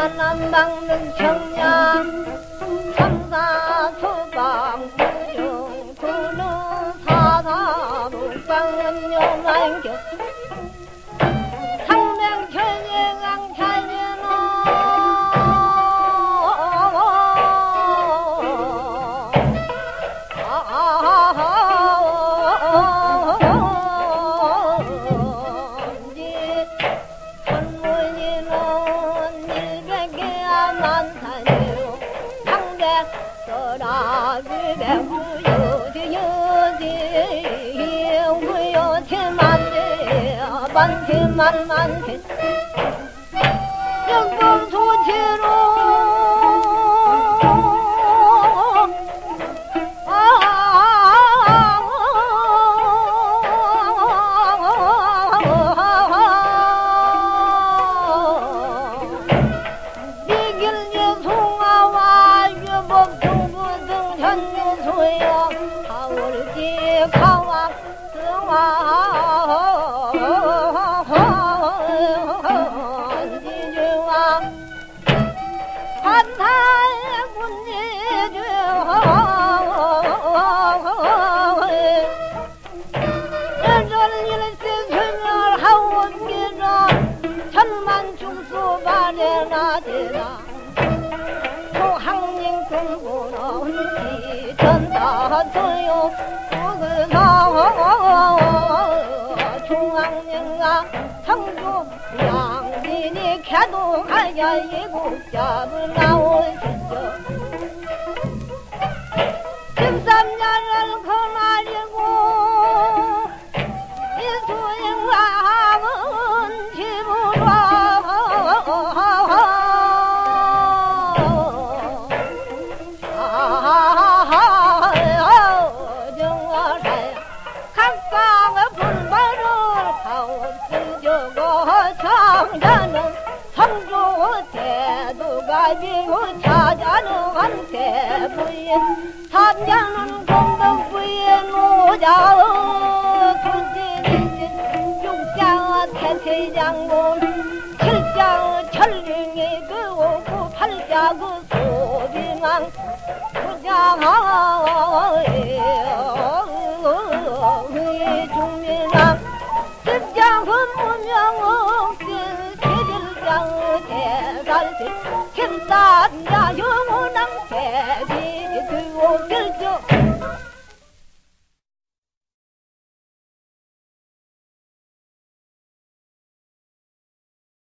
산안 막는 청량 삼사 소방 무용 구는 사사 북방은 요만겨 일백이야 만산이요 상대 서라비백 무여지 여지 무여지 만지 초항님 공부는 지전다서요 양진이 개동하야 이국잡을 나오시죠 십삼년을 그 가 비고 찾아는 대부인 삼자는 공덕 부인 오자의 군진인진 육자의 태세장군 칠자의 천륜이 그 오고 팔자 그 소비망 부자의 중민왕 십장은 무명옥